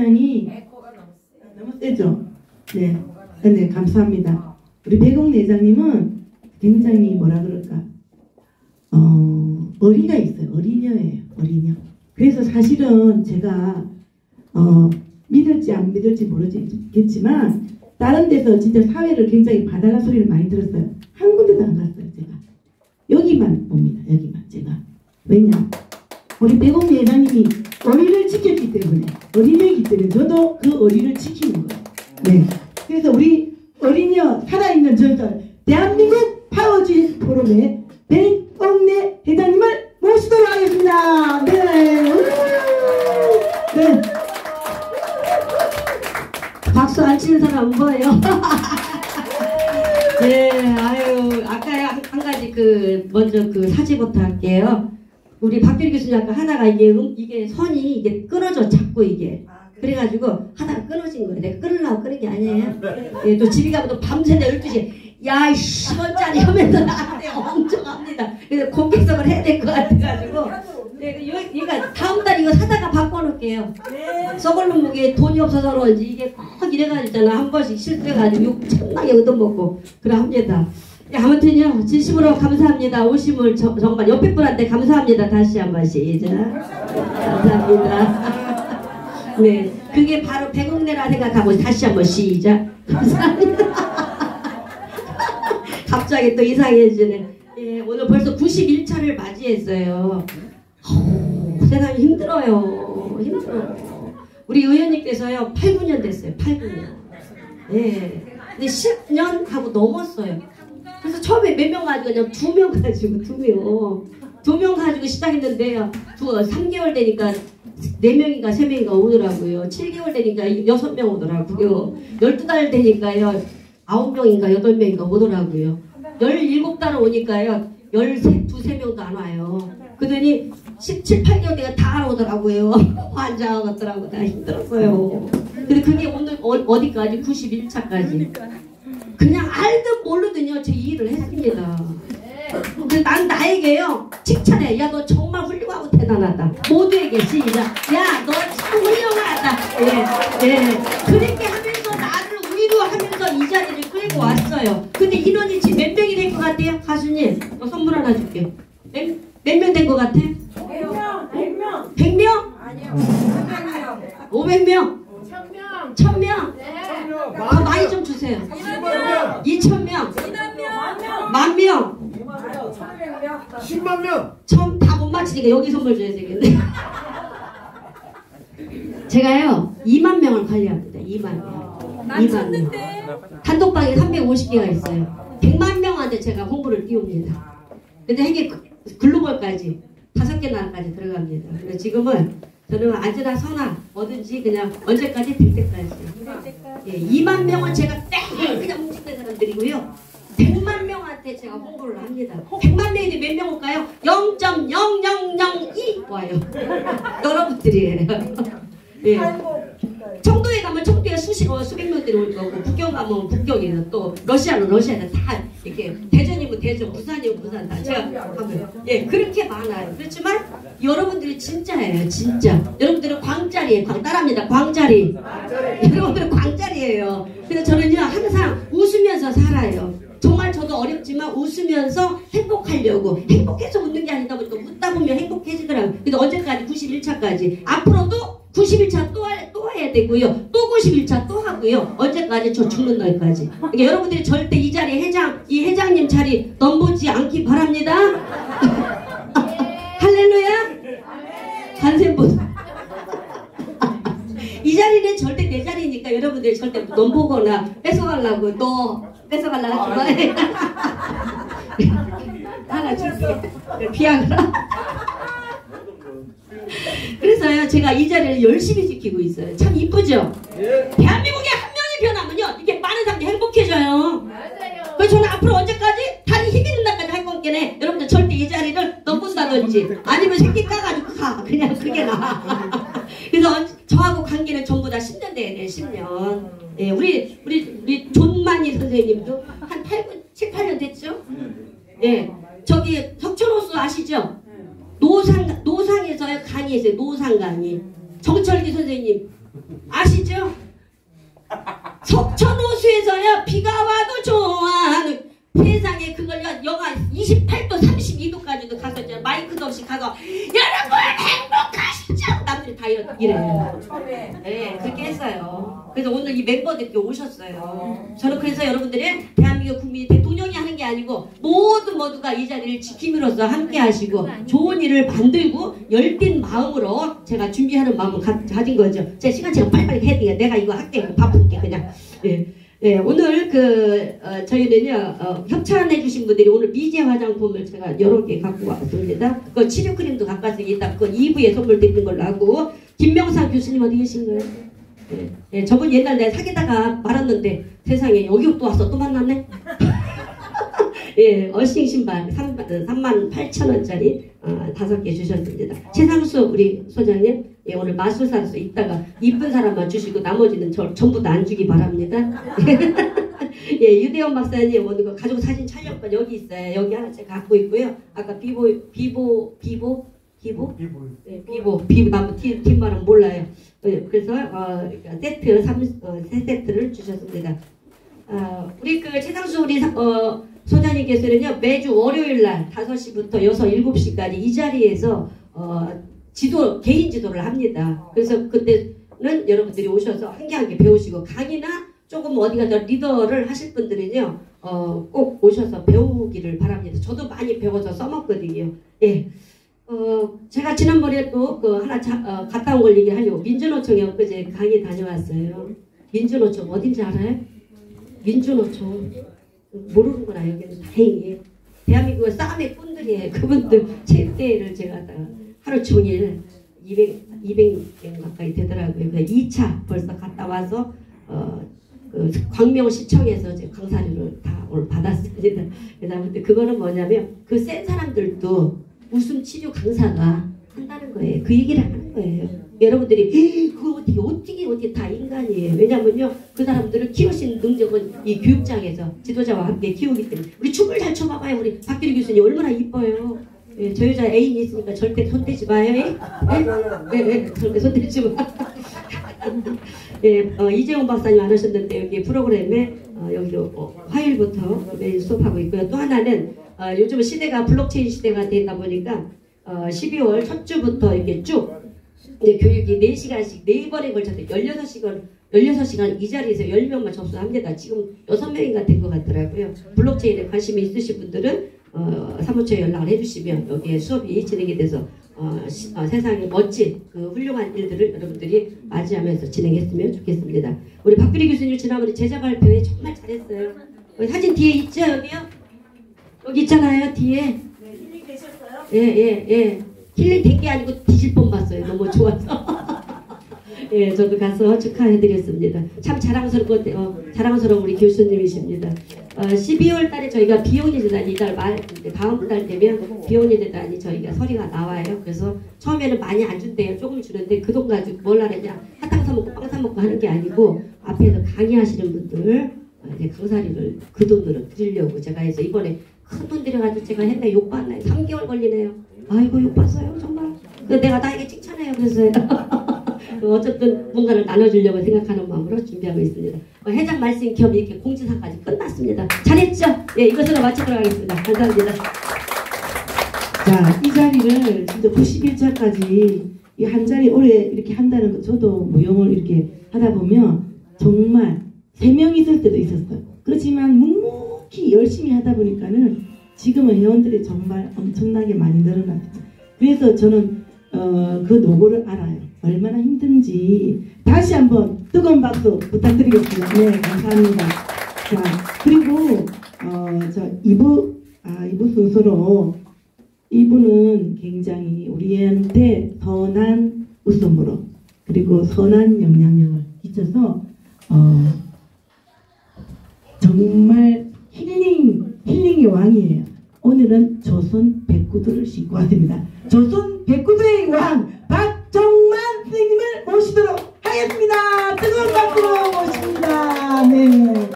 굉장히 너무 세죠? 네. 네, 감사합니다. 우리 배공 내장님은 굉장히 뭐라 그럴까? 어, 어리가 있어요. 어린여예요. 어린여. 그래서 사실은 제가 어, 믿을지 안 믿을지 모르겠지만 다른 데서 진짜 사회를 굉장히 바다가 소리를 많이 들었어요. 한 군데도 안 갔어요. 제가. 여기만 봅니다. 여기만 제가. 왜냐? 우리 배공 예장님이 어리를 지켰기 때문에 어린이기 때문에 저도 그 어리를 지키는 거예요. 네. 그래서 우리 어린이여 살아있는 전설 대한민국 파워지 포럼의 백옥내 회장님을 모시도록 하겠습니다. 네. 네. 박수 안 치는 사람 안 보여요. 네, 아유, 아까 한, 한 가지 그 먼저 그 사지부터 할게요. 우리 박필 교수님 아까 하나가 이게 음, 이게 선이 이게 끊어져 자꾸 이게 아, 그래가지고 하나 끊어진 거예요. 내가 끊으려고 끊은 게 아니에요. 아, 예, 또 집에 가면 또 밤새 내 12시에 야이 10원짜리 하면서 나한테 아, 엄청합니다. 그래서 공격성을 해야 될 것 같아가지고 아, 네, 그러니까 다음 달 이거 사다가 바꿔놓을게요. 네. 썩을놈 목에 돈이 없어서 그런지 이게 꼭 이래가지고 있잖아. 한 번씩 실패가지고 육천나게 얻어먹고. 그래 합니다. 예, 아무튼요, 진심으로 감사합니다. 오심을 저- 정말 옆에 분한테 감사합니다. 다시 한번 시작. 감사합니다. 네, 그게 바로 백옥내라 생각하고 다시 한 번 시작. 감사합니다. 갑자기 또 이상해지네. 예, 오늘 벌써 91차를 맞이했어요. 어우, 세상에 힘들어요. 힘들어요. 우리 의원님께서요, 8, 9년 됐어요. 8, 9년. 예. 근데 10년 하고 넘었어요. 처음에 몇 명 가지고 그냥 두 명 가지고 두 명. 두 명 가지고 시작했는데요. 두, 3개월 되니까 네명인가세명인가 오더라고요. 7개월 되니까 여섯 명 오더라고요. 12달 되니까요. 아홉 명인가 여덟 명인가 오더라고요. 17달 오니까요. 13, 두세 명도 안 와요. 그러더니 17, 8개월 내가 다 오더라고요. 환장하더라고. 나 힘들었어요. 근데 그게 오늘 어, 어디까지? 91차까지. 그냥 알든 모르든요. 제 일을 했습니다. 근데 난 나에게요. 칭찬해. 야, 너 정말 훌륭하고 대단하다. 모두에게 시작. 야, 너 참 훌륭하다. 예, 예. 그렇게 하면서 나를 위로하면서 이 자리를 끌고 왔어요. 근데 인원이 지금 몇 명이 된 것 같아요? 가수님, 너 선물 하나 줄게. 몇 명 된 것 같아? 100명, 100명. 100명? 아니요. 300명. 500명? 1000명. 1000명? 네. 더 많이 좀 주세요. 200명. 2000명? 200명. 만 명? 300명. 10만 명. 처음 다 못 맞히니까 여기 선물 줘야 되겠네. 제가요 2만 명을 관리합니다. 2만 명. 2만 명. 단독방에 350개가 있어요. 100만 명한테 제가 홍보를 띄웁니다. 근데 이게 그- 글로벌까지 다섯 개 나라까지 들어갑니다. 근데 지금은 저는 아즈나 서나 뭐든지 그냥 언제까지 될 때까지. 예, 2만 명은 제가 땡 그냥 움직이는 사람들이고요. 100만 명한테 제가 홍보를 합니다. 100만 명인데 몇 명 올까요? 0.0002 와요. 여러분들이에요. 예. 청도에 가면 청도에 수십 어, 수백 명들이 올 거고 북경 가면 북경에는 또 러시아는 러시아는 다 이렇게 대전 이면 대전, 부산이면 부산 다 제가 가면 예 그렇게 많아요. 그렇지만 여러분들이 진짜예요, 진짜. 여러분들은 광자리예요, 광 따라합니다, 광자리. 여러분들은 광자리예요. 그래서 저는요 항상 웃으면서 살아요. 정말 저도 어렵지만 웃으면서 행복하려고 행복해서 웃는 게 아니다 보니까 웃다 보면 행복해지더라고요. 근데 언제까지 91차까지 앞으로도 91차 또, 할- 또 되고요. 또 91차 또 하고요. 언제까지 저 죽는 날까지. 그러니까 여러분들이 절대 이 자리 회장, 이 회장님 자리 넘보지 않기 바랍니다. 할렐루야. 한샘분. 이 자리는 절대 내 자리니까 여러분들 절대 넘보거나 뺏어가려고 너 뺏어가려고 하지 마. 하나 줄게. 비아그라. 그래서요 제가 이 자리를 열심히 지키고 있어요. 참 이쁘죠? 예. 대한민국에 한 명이 변하면요 이게 많은 사람들이 행복해져요. 맞아요. 그래서 저는 앞으로 언제까지 다리 힘 있는 날까지 할 거겠네. 여러분들 절대 이 자리를 넘본다든지 아니면 새끼 까가지고 가. 그냥 그게 나아. 그래서 언- 저하고 관계는 전부 다 10년 돼야 돼, 10년. 예, 우리, 우리, 우리 존만이 선생님도 한 8, 9, 7, 8년 됐죠? 예. 저기 석촌호수 아시죠? 노상, 노상에서 강의했어요. 노상 강의. 정철기 선생님 아시죠? 석천호수에서요 비가 와도 좋아하는 세상에 그걸 영하 28도 32도까지도 가서 이제 마이크도 없이 가서 여러분 행복하시죠? 남들이 다 이래요. 처음에. 네, 그렇게 했어요. 그래서 오늘 이 멤버들께 오셨어요. 저는 그래서 여러분들이 대한민국 국민이 대통령이 하는 게 아니고 모두 모두가 이 자리를 지킴으로써 함께 하시고 좋은 일을 만들고 열띤 마음으로 제가 준비하는 마음을 가, 가진 거죠. 제 시간차가 빨리빨리 해야 돼요. 내가 이거 할게. 바쁜게 그냥. 예. 예, 오늘 그 어, 저희는요 어, 협찬해 주신 분들이 오늘 미제 화장품을 제가 여러 개 갖고 왔습니다. 그 치료 크림도 갖고 왔으니 이따 그 2부에 선물 드리는 걸로 하고 김명상 교수님 어디 계신 거예요? 예, 예, 저분 옛날 내가 사귀다가 말았는데 세상에 여기 또 와서 또 만났네. 예, 어싱 신발 3, 3만 8천 원짜리 어, 다섯 개 주셨습니다. 최상수 우리 소장님 예, 오늘 마술사로서 이따가 이쁜 사람만 주시고 나머지는 저, 전부 다 안 주기 바랍니다. 예, 유대원 박사님 오늘 그 가족 사진 촬영권 여기 있어요. 여기 하나 제가 갖고 있고요. 아까 비보 비보 비보 비보 네, 비보 비보 나무 팀 팀말은 몰라요. 네, 그래서 어, 그러니까 세트 3, 어, 세 세트를 주셨습니다. 아, 우리 그 최상수 우리 사- 어, 소장님께서는요 매주 월요일 날 5시부터 6, 7시까지 이 자리에서 어, 지도 개인 지도를 합니다. 그래서 그때는 여러분들이 오셔서 한 개 한 개 배우시고 강의나 조금 어디 가서 리더를 하실 분들은요 어, 꼭 오셔서 배우기를 바랍니다. 저도 많이 배워서 써먹거든요. 예. 어, 제가 지난번에 또 그 하나 자, 어, 갔다 온 걸 얘기하려고 민주노총에 엊그제 강의 다녀왔어요. 민주노총 어딘지 알아요? 민주노총 모르는구나 여기는 다행히 대한민국의 싸움의 꾼들이에요. 그분들 체대를 제가 다 하루 종일 200, 200명 가까이 되더라고요. 그 2차 벌써 갔다 와서 어, 그 광명시청에서 이제 강사료를 다 오늘 받았습니다. 그래서 아무튼 그거는 뭐냐면 그 센 사람들도 웃음 치료 강사가 한다는 거예요. 그 얘기를 하는 거예요. 여러분들이 "그거 어떻게 어떻게 어떻게 다 인간이에요. 왜냐면요 그 사람들을 키우신 능력은 이 교육장에서 지도자와 함께 키우기 때문에 우리 춤을 잘 춰봐봐요. 우리 박규리 교수님 얼마나 이뻐요. 예, 저 여자 애인이 있으니까 절대 손대지 마요. 예? 예? 예, 예, 절대 손대지 마. 예, 어, 이재용 박사님 안 오셨는데 여기 프로그램에 어, 여기 어, 화요일부터 매일 수업하고 있고요. 또 하나는 어, 요즘 시대가 블록체인 시대가 되다 보니까 어, 12월 첫 주부터 이렇게 쭉 이제 교육이 4시간씩 4번에 걸쳐서 16시간 16시간 이 자리에서 10명만 접수합니다. 지금 6명인가 된 것 같더라고요. 블록체인에 관심이 있으신 분들은 어, 사무처에 연락을 해주시면 여기에 수업이 진행이 돼서 어, 시- 어, 세상에 멋진 그 훌륭한 일들을 여러분들이 맞이하면서 진행했으면 좋겠습니다. 우리 박규리 교수님 지난번에 제자 발표회 정말 잘했어요. 사진 뒤에 있죠 여기요? 여기 있잖아요 뒤에. 힐링 되셨어요? 예, 예, 예. 힐링 된게 아니고 뒤질 뻔 봤어요. 너무 좋아서. 예, 저도 가서 축하해드렸습니다. 참 자랑스럽고, 어, 자랑스러운 우리 교수님이십니다. 어, 12월 달에 저희가 비용의 재단이 이달 말, 다음 달 되면 비용의 재단이 저희가 서류가 나와요. 그래서 처음에는 많이 안 준대요. 조금 주는데 그 돈 가지고 뭘 하느냐. 사탕 사먹고 빵 사먹고 하는 게 아니고 앞에서 강의하시는 분들 어, 이제 강사료를 그 돈으로 드리려고 제가 해서 이번에 큰 돈 들여가지고 제가 했네 욕받네 3개월 걸리네요. 아이고 욕봤어요 정말. 그 내가 나에게 칭찬해요 그래서. 그 어쨌든 뭔가를 나눠주려고 생각하는 마음으로 준비하고 있습니다. 어, 회장 말씀 겸 이렇게 공지사까지 끝났습니다. 잘했죠? 예 이것으로 마치도록 하겠습니다. 감사합니다. 자, 이 자리를 진짜 91차까지 이 한 자리 오래 이렇게 한다는 거 저도 무용을 이렇게 하다 보면 정말 세명 있을 때도 있었어요. 그렇지만 묵묵히 열심히 하다 보니까는 지금은 회원들이 정말 엄청나게 많이 늘어났죠. 그래서 저는 어, 그 노고를 알아요. 얼마나 힘든지 다시 한번 뜨거운 박수 부탁드리겠습니다. 네, 감사합니다. 자, 그리고 어, 저 2부 아, 2부 순서로 이분은 굉장히 우리한테 선한 웃음으로 그리고 선한 영향력을 끼쳐서 어, 정말 힐링 힐링의 왕이에요. 오늘은 조선 백구두를 신고 왔습니다. 조선 백구두의 왕 박